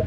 you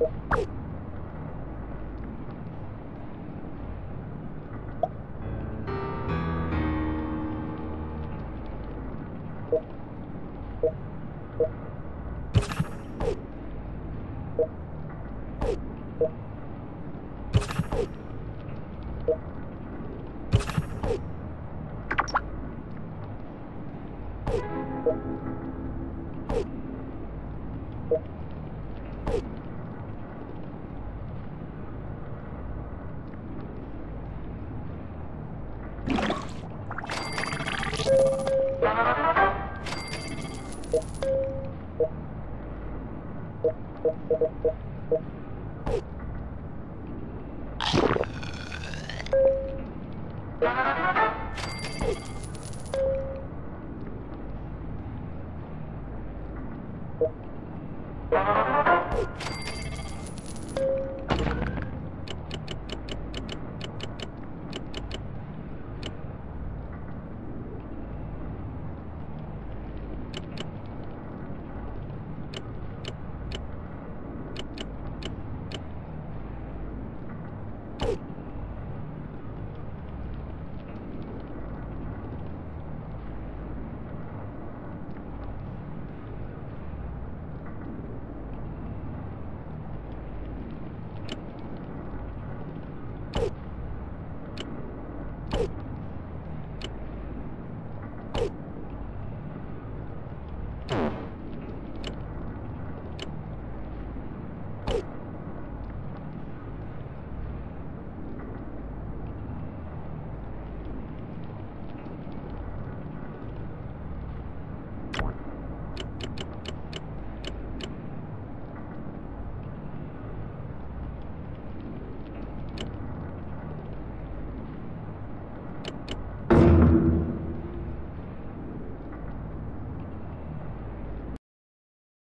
you. Ha ha ha ha!